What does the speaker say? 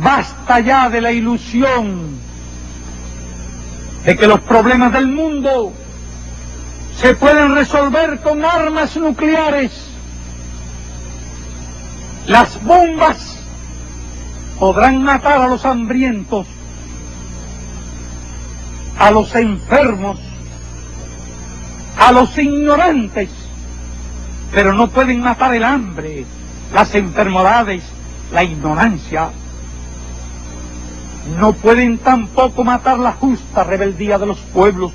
Basta ya de la ilusión de que los problemas del mundo se pueden resolver con armas nucleares. Las bombas podrán matar a los hambrientos, a los enfermos, a los ignorantes, pero no pueden matar el hambre, las enfermedades, la ignorancia. No pueden tampoco matar la justa rebeldía de los pueblos